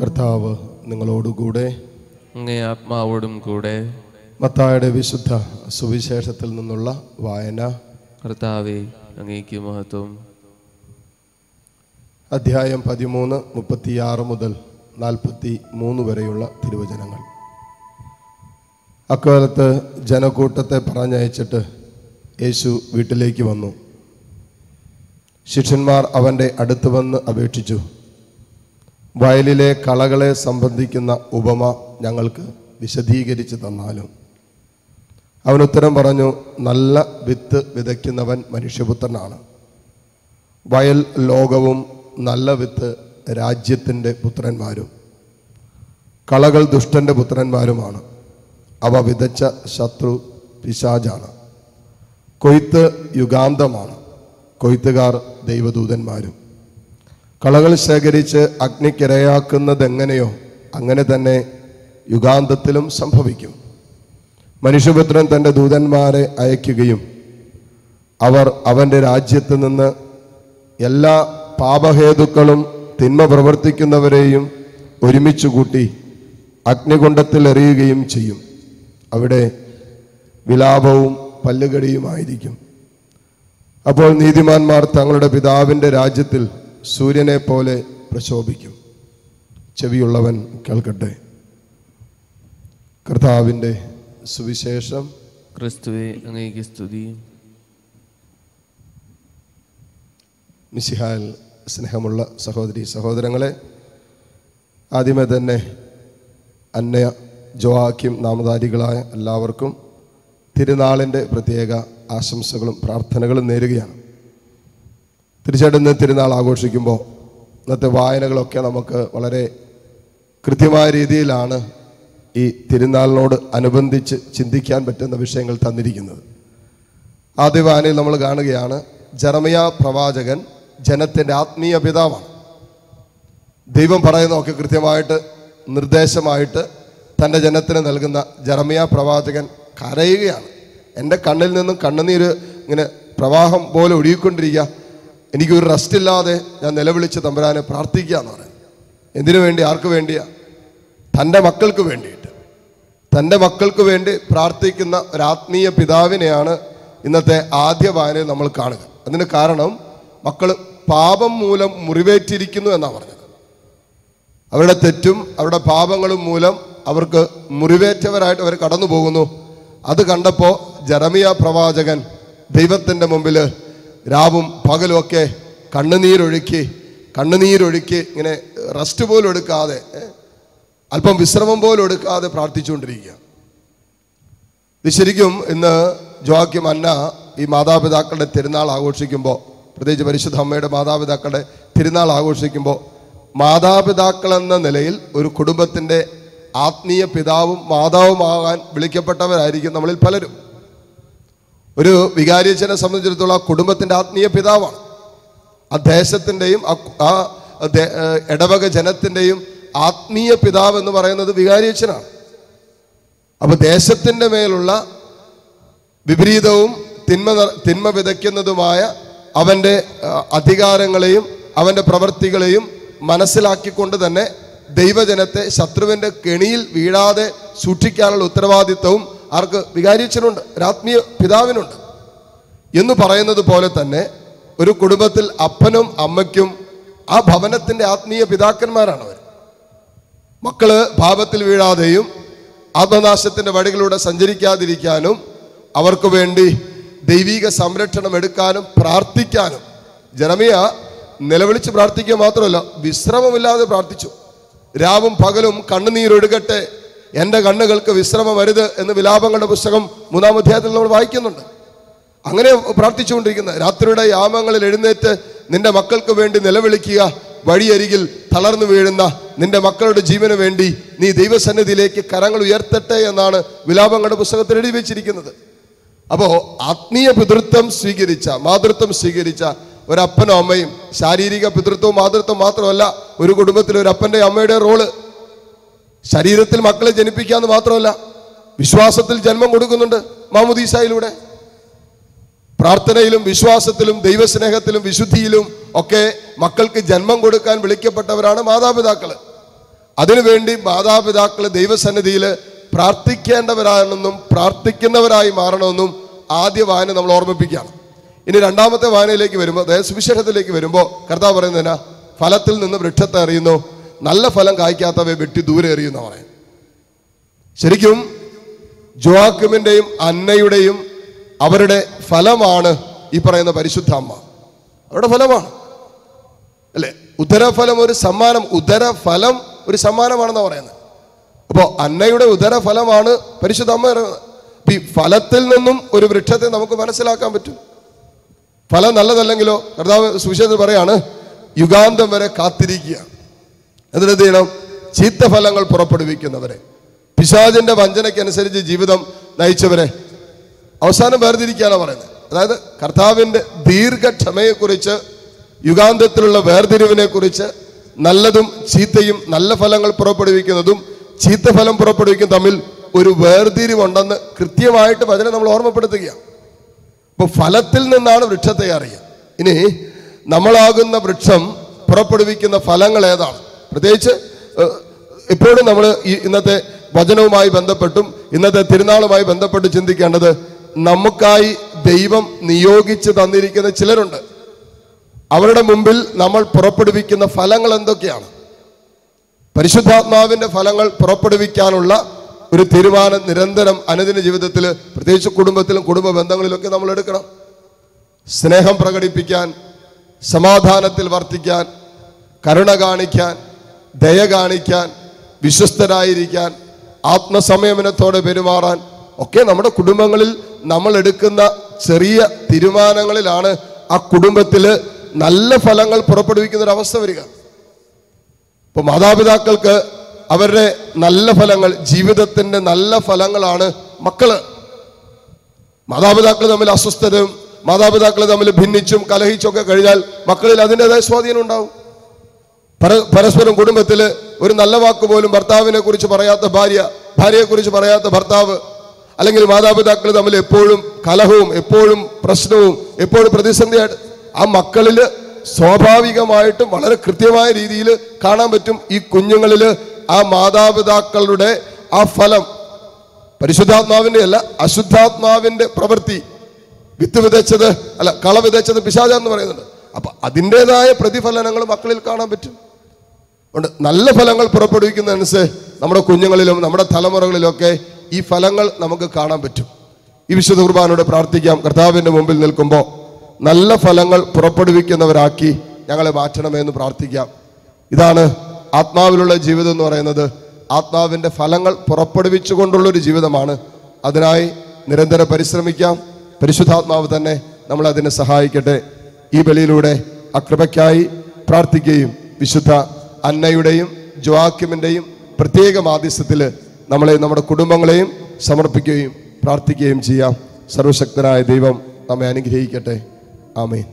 കർത്താവ് നിങ്ങളോടുകൂടെ അങ്ങേ ആത്മാവോടും കൂടെ മത്തായുടെ വിശുദ്ധ സുവിശേഷത്തിൽ നിന്നുള്ള വായന കർത്താവെ അങ്ങേക്ക് മഹത്വം. അധ്യായം പതിമൂന്ന് മുപ്പത്തിയാറ് മുതൽ നാൽപ്പത്തി മൂന്ന് വരെയുള്ള തിരുവചനങ്ങൾ. അക്കാലത്ത് ജനക്കൂട്ടത്തെ പറഞ്ഞയച്ചിട്ട് യേശു വീട്ടിലേക്ക് വന്നു. ശിഷ്യന്മാർ അവന്റെ അടുത്ത് വന്ന് അപേക്ഷിച്ചു. വയലിലെ കളകളെ സംബന്ധിക്കുന്ന ഉപമ ഞങ്ങൾക്ക് വിശദീകരിച്ച് തന്നാലും. അവൻ ഉത്തരം പറഞ്ഞു നല്ല വിത്ത് വിതയ്ക്കുന്നവൻ മനുഷ്യപുത്രനാണ്. വയൽ ലോകവും നല്ല വിത്ത് രാജ്യത്തിന്റെ പുത്രന്മാരും. കളകൾ ദുഷ്ടന്റെ പുത്രന്മാരുമാണ്. അവ വിതച്ച ശത്രു പിശാജാണ് കൊയ്ത്ത് യുഗാന്തമാണ്. കൊയ്ത്തുകാർ ദൈവദൂതന്മാരും. കളകൾ ശേഖരിച്ച് അഗ്നിക്കിരയാക്കുന്നതെങ്ങനെയോ അങ്ങനെ തന്നെ യുഗാന്തത്തിലും സംഭവിക്കും. മനുഷ്യപുത്രൻ തന്റെ ദൂതന്മാരെ അയക്കുകയും അവർ അവന്റെ രാജ്യത്ത് നിന്ന് എല്ലാ പാപഹേതുക്കളും തിന്മ പ്രവർത്തിക്കുന്നവരെയും ഒരുമിച്ച് കൂട്ടി അഗ്നികുണ്ടത്തിൽ എറിയുകയും ചെയ്യും. അവിടെ വിലാപവും പല്ലുകടിയുമായിരിക്കും. അപ്പോൾ നീതിമാന്മാർ തങ്ങളുടെ പിതാവിന്റെ രാജ്യത്തിൽ സൂര്യനെ പോലെ പ്രശോഭിക്കും. ചെവിയുള്ളവൻ കേൾക്കട്ടെ. കർത്താവിന്റെ സുവിശേഷം. ക്രിസ്തുവെ അങ്ങേക്ക് സ്തുതി. മിസിഹാൽ സ്നേഹമുള്ള സഹോദരി സഹോദരങ്ങളെ ആദ്യമേ തന്നെ അന്നയ ജോവാക്യം നാമധാരികളായ എല്ലാവർക്കും തിരുനാളിന്റെ പ്രത്യേക ആശംസകളും പ്രാർത്ഥനകളും നേരുകയാണ്. തീർച്ചയായിട്ടും ഇന്ന് തിരുനാൾ ആഘോഷിക്കുമ്പോൾ ഇന്നത്തെ വായനകളൊക്കെ നമുക്ക് വളരെ കൃത്യമായ രീതിയിലാണ് ഈ തിരുനാളിനോട് അനുബന്ധിച്ച് ചിന്തിക്കാൻ പറ്റുന്ന വിഷയങ്ങൾ തന്നിരിക്കുന്നത്. ആദ്യ വായനയിൽ നമ്മൾ കാണുകയാണ് ജറമിയ പ്രവാചകൻ ജനത്തിന്റെ ആത്മീയ പിതാവാണ്. ദൈവം പറയുന്നതൊക്കെ കൃത്യമായിട്ട് നിർദ്ദേശമായിട്ട് തന്റെ ജനത്തിന് നൽകുന്ന ജറമിയ പ്രവാചകൻ കരയുകയാണ്. എന്റെ കണ്ണിൽ നിന്നും കണ്ണുനീര് ഇങ്ങനെ പ്രവാഹം പോലെ ഒഴുകിക്കൊണ്ടിരിക്കുക. എനിക്കൊരു റെസ്റ്റ് ഇല്ലാതെ ഞാൻ നിലവിളിച്ച് തമ്പുരാനെ പ്രാർത്ഥിക്കുക എന്ന് പറയുന്നത് എന്തിനു വേണ്ടി? ആർക്ക് വേണ്ടിയാ? തന്റെ മക്കൾക്ക് വേണ്ടിയിട്ട്. തന്റെ മക്കൾക്ക് വേണ്ടി പ്രാർത്ഥിക്കുന്ന ഒരു ആത്മീയ പിതാവിനെയാണ് ഇന്നത്തെ ആദ്യ വായനയിൽ നമ്മൾ കാണുക. അതിന് കാരണം മക്കൾ പാപം മൂലം മുറിവേറ്റിരിക്കുന്നു എന്നാണ് പറഞ്ഞത്. അവരുടെ തെറ്റും അവരുടെ പാപങ്ങളും മൂലം അവർക്ക് മുറിവേറ്റവരായിട്ട് അവർ കടന്നു പോകുന്നു അത് കണ്ടപ്പോൾ ജറമിയ പ്രവാചകൻ ദൈവത്തിന്റെ മുമ്പിൽ രാവും പകലും ഒക്കെ കണ്ണുനീരൊഴുക്കി കണ്ണുനീരൊഴുക്കി ഇങ്ങനെ റെസ്റ്റ് പോലും എടുക്കാതെ അല്പം വിശ്രമം പോലും എടുക്കാതെ പ്രാർത്ഥിച്ചുകൊണ്ടിരിക്കുക. ഇത് ശരിക്കും ഇന്ന് ജോക്കിം അന്ന ഈ മാതാപിതാക്കളുടെ തിരുനാൾ ആഘോഷിക്കുമ്പോൾ പ്രത്യേകിച്ച് പരിശുദ്ധ അമ്മയുടെ മാതാപിതാക്കളുടെ തിരുനാൾ ആഘോഷിക്കുമ്പോൾ മാതാപിതാക്കൾ എന്ന നിലയിൽ ഒരു കുടുംബത്തിന്റെ ആത്മീയ പിതാവും മാതാവുമാകാൻ വിളിക്കപ്പെട്ടവരായിരിക്കും നമ്മളിൽ പലരും. ഒരു വികാരിയച്ഛനെ സംബന്ധിച്ചിടത്തോളം ആ കുടുംബത്തിന്റെ ആത്മീയ പിതാവാണ്. ആ ദേശത്തിന്റെയും ആ ഇടവക ജനത്തിന്റെയും ആത്മീയ പിതാവ് എന്ന് പറയുന്നത് വികാരിയച്ഛനാണ് അപ്പൊ ദേശത്തിന്റെ മേലുള്ള വിപരീതവും തിന്മ തിന്മ വിതയ്ക്കുന്നതുമായ അവന്റെ അധികാരങ്ങളെയും അവന്റെ പ്രവൃത്തികളെയും മനസ്സിലാക്കിക്കൊണ്ട് തന്നെ ദൈവജനത്തെ ശത്രുവിന്റെ കെണിയിൽ വീഴാതെ സൂക്ഷിക്കാനുള്ള ഉത്തരവാദിത്വവും ആർക്ക്? വികാരിച്ചനുണ്ട് ഒരാത്മീയ പിതാവിനുണ്ട്. എന്ന് പറയുന്നത് പോലെ തന്നെ ഒരു കുടുംബത്തിൽ അപ്പനും അമ്മയ്ക്കും ആ ഭവനത്തിന്റെ ആത്മീയ പിതാക്കന്മാരാണ് അവർ മക്കൾ പാപത്തിൽ വീഴാതെയും ആത്മനാശത്തിന്റെ വഴികളിലൂടെ സഞ്ചരിക്കാതിരിക്കാനും അവർക്ക് വേണ്ടി ദൈവിക സംരക്ഷണം എടുക്കാനും പ്രാർത്ഥിക്കാനും. ജനമിയ നിലവിളിച്ച് പ്രാർത്ഥിക്കുക മാത്രമല്ല വിശ്രമമില്ലാതെ പ്രാർത്ഥിച്ചു. രാവും പകലും കണ്ണുനീരൊഴുകട്ടെ എന്റെ കണ്ണുകൾക്ക് വിശ്രമം വരുത് എന്ന് വിലാപങ്ങളുടെ പുസ്തകം മൂന്നാം അധ്യായത്തിൽ നമ്മൾ വായിക്കുന്നുണ്ട്. അങ്ങനെ പ്രാർത്ഥിച്ചുകൊണ്ടിരിക്കുന്നത് രാത്രിയുടെ യാമങ്ങളിൽ എഴുന്നേറ്റ് നിന്റെ മക്കൾക്ക് വേണ്ടി നിലവിളിക്കുക വഴിയരികിൽ തളർന്നു വീഴുന്ന നിന്റെ മക്കളുടെ ജീവന് വേണ്ടി നീ ദൈവസന്നിധിയിലേക്ക് കരങ്ങൾ ഉയർത്തട്ടെ എന്നാണ് വിലാപങ്ങളുടെ പുസ്തകത്തിൽ എഴുതി വെച്ചിരിക്കുന്നത്. അപ്പോൾ ആത്മീയ പിതൃത്വം സ്വീകരിച്ച മാതൃത്വം സ്വീകരിച്ച ഒരപ്പനും അമ്മയും ശാരീരിക പിതൃത്വവും മാതൃത്വം മാത്രമല്ല ഒരു കുടുംബത്തിൽ ഒരു അപ്പന്റെ അമ്മയുടെ റോൾ ശരീരത്തിൽ മക്കളെ ജനിപ്പിക്കാന്ന് മാത്രമല്ല വിശ്വാസത്തിൽ ജന്മം കൊടുക്കുന്നുണ്ട് മാമുദീസായിലൂടെ. പ്രാർത്ഥനയിലും വിശ്വാസത്തിലും ദൈവസ്നേഹത്തിലും വിശുദ്ധിയിലും ഒക്കെ മക്കൾക്ക് ജന്മം കൊടുക്കാൻ വിളിക്കപ്പെട്ടവരാണ് മാതാപിതാക്കൾ അതിനുവേണ്ടി മാതാപിതാക്കൾ ദൈവസന്നിധിയിൽ പ്രാർത്ഥിക്കേണ്ടവരാണെന്നും പ്രാർത്ഥിക്കുന്നവരായി മാറണമെന്നും ആദ്യ വായന നമ്മൾ ഓർമ്മിപ്പിക്കുകയാണ്. ഇനി രണ്ടാമത്തെ വായനയിലേക്ക് വരുമ്പോൾ അതായത് സുവിശേഷത്തിലേക്ക് വരുമ്പോൾ കർത്താവ് പറയുന്നതിനാ ഫലത്തിൽ നിന്ന് വൃക്ഷത്തെ എറിയുന്നു നല്ല ഫലം കായ്ക്കാത്തവയെ വെട്ടി ദൂരെ എറിയുന്ന പറയാം ശരിക്കും ജോക്കിമിന്റെയും അന്നയുടെയും അവരുടെ ഫലമാണ് ഈ പറയുന്ന പരിശുദ്ധ അമ്മ. അവരുടെ ഫലമാണ്. അല്ലേ? ഉദരഫലം ഒരു സമ്മാനം ഉദരഫലം ഒരു സമ്മാനമാണെന്ന് പറയുന്നത്. അപ്പോൾ അന്നയുടെ ഉദരഫലമാണ് പരിശുദ്ധ അമ്മ പറയുന്നത്. ഈ ഫലത്തിൽ നിന്നും ഒരു വൃക്ഷത്തെ നമുക്ക് മനസ്സിലാക്കാൻ പറ്റും. ഫലം നല്ലതല്ലെങ്കിലോ കർത്താവ് സുവിശേഷത്തിൽ പറയാണ് യുഗാന്തം വരെ കാത്തിരിക്കുക. എന്നിട്ട് ചെയ്യണം ചീത്ത ഫലങ്ങൾ പുറപ്പെടുവിക്കുന്നവരെ. പിശാചിന്റെ വഞ്ചനയ്ക്കനുസരിച്ച് ജീവിതം നയിച്ചവരെ. അവസാനം വേർതിരിക്കുകയാണ് പറയുന്നത്. അതായത് കർത്താവിന്റെ ദീർഘക്ഷമയെക്കുറിച്ച് യുഗാന്തത്തിലുള്ള വേർതിരിവിനെ കുറിച്ച് നല്ലതും ചീത്തയും നല്ല ഫലങ്ങൾ പുറപ്പെടുവിക്കുന്നതും ചീത്ത ഫലം പുറപ്പെടുവിക്കും തമ്മിൽ ഒരു വേർതിരിവുണ്ടെന്ന് കൃത്യമായിട്ട് വചനം നമ്മൾ ഓർമ്മപ്പെടുത്തുകയാണ്. അപ്പോൾ ഫലത്തിൽ നിന്നാണ് വൃക്ഷത്തെ അറിയുക. ഇനി നമ്മളാകുന്ന വൃക്ഷം പുറപ്പെടുവിക്കുന്ന ഫലങ്ങൾ ഏതാണ്? പ്രത്യേകിച്ച് എപ്പോഴും നമ്മൾ ഈ ഇന്നത്തെ വചനവുമായി ബന്ധപ്പെട്ടും ഇന്നത്തെ തിരുനാളുമായി ബന്ധപ്പെട്ട് ചിന്തിക്കേണ്ടത് നമുക്കായി ദൈവം നിയോഗിച്ച് തന്നിരിക്കുന്ന ചിലരുണ്ട്. അവരുടെ മുമ്പിൽ നമ്മൾ പുറപ്പെടുവിക്കുന്ന ഫലങ്ങൾ എന്തൊക്കെയാണ്? പരിശുദ്ധാത്മാവിന്റെ ഫലങ്ങൾ പുറപ്പെടുവിക്കാനുള്ള ഒരു തീരുമാനം നിരന്തരം അനുദിന ജീവിതത്തിൽ പ്രത്യേകിച്ച് കുടുംബത്തിലും കുടുംബ ബന്ധങ്ങളിലൊക്കെ നമ്മൾ എടുക്കണം. സ്നേഹം പ്രകടിപ്പിക്കാൻ സമാധാനത്തിൽ വർത്തിക്കാൻ കരുണ കാണിക്കാൻ ദയ കാണിക്കാൻ വിശ്വസ്തരായിരിക്കാൻ ആത്മസംയമനത്തോടെ പെരുമാറാൻ ഒക്കെ നമ്മുടെ കുടുംബങ്ങളിൽ നമ്മൾ എടുക്കുന്ന ചെറിയ തീരുമാനങ്ങളിലാണ് ആ കുടുംബത്തിൽ നല്ല ഫലങ്ങൾ പുറപ്പെടുവിക്കുന്ന ഒരു വരിക. ഇപ്പൊ മാതാപിതാക്കൾക്ക് അവരുടെ നല്ല ഫലങ്ങൾ ജീവിതത്തിന്റെ നല്ല ഫലങ്ങളാണ് മക്കൾ. മാതാപിതാക്കൾ തമ്മിൽ അസ്വസ്ഥരും മാതാപിതാക്കൾ തമ്മിൽ ഭിന്നിച്ചും കലഹിച്ചും ഒക്കെ കഴിഞ്ഞാൽ മക്കളിൽ അതിന്റെതായ സ്വാധീനം ഉണ്ടാവും. പരസ്പരം കുടുംബത്തിൽ ഒരു നല്ല വാക്ക് പോലും ഭർത്താവിനെ കുറിച്ച് പറയാത്ത ഭാര്യ ഭാര്യയെക്കുറിച്ച് പറയാത്ത ഭർത്താവ് അല്ലെങ്കിൽ മാതാപിതാക്കൾ തമ്മിൽ എപ്പോഴും കലഹവും എപ്പോഴും പ്രശ്നവും എപ്പോഴും പ്രതിസന്ധിയായിട്ട് ആ മക്കളിൽ സ്വാഭാവികമായിട്ടും വളരെ കൃത്യമായ രീതിയിൽ കാണാൻ പറ്റും ഈ കുഞ്ഞുങ്ങളിൽ ആ മാതാപിതാക്കളുടെ ആ ഫലം. പരിശുദ്ധാത്മാവിന്റെ അല്ല അശുദ്ധാത്മാവിന്റെ പ്രവൃത്തി. വിത്ത് വിതച്ചത് അല്ല കള വിതച്ചത് പിശാച എന്ന് പറയുന്നുണ്ട്. അപ്പം അതിന്റെതായ പ്രതിഫലനങ്ങൾ മക്കളിൽ കാണാൻ പറ്റും. ഉണ്ട്. നല്ല ഫലങ്ങൾ പുറപ്പെടുവിക്കുന്നതനുസരിച്ച് നമ്മുടെ കുഞ്ഞുങ്ങളിലും നമ്മുടെ തലമുറകളിലൊക്കെ ഈ ഫലങ്ങൾ നമുക്ക് കാണാൻ പറ്റും. ഈ വിശുദ്ധ കുർബാനോട് പ്രാർത്ഥിക്കാം. കർത്താവിന്റെ മുമ്പിൽ നിൽക്കുമ്പോൾ നല്ല ഫലങ്ങൾ പുറപ്പെടുവിക്കുന്നവരാക്കി ഞങ്ങളെ മാറ്റണമേ എന്ന് പ്രാർത്ഥിക്കാം. ഇതാണ് ആത്മാവിലുള്ള ജീവിതം എന്ന് പറയുന്നത്. ആത്മാവിന്റെ ഫലങ്ങൾ പുറപ്പെടുവിച്ചുകൊണ്ടുള്ള ഒരു ജീവിതമാണ്. അതിനായി നിരന്തരം പരിശ്രമിക്കാം. പരിശുദ്ധാത്മാവ് തന്നെ നമ്മളതിനെ സഹായിക്കട്ടെ. ഈ ബലിയിലൂടെ ആ കൃപയ്ക്കായി പ്രാർത്ഥിക്കുകയും വിശുദ്ധ അന്നയുടെയും ജോക്കിമിന്റെയും പ്രത്യേക മാധ്യസ്ഥത്തിൽ നമ്മളെ നമ്മുടെ കുടുംബങ്ങളെയും സമർപ്പിക്കുകയും പ്രാർത്ഥിക്കുകയും ചെയ്യാം. സർവശക്തനായ ദൈവം നമ്മെ അനുഗ്രഹിക്കട്ടെ. ആമേൻ.